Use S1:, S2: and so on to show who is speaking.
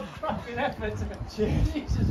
S1: inches. Cracking effort. Jesus.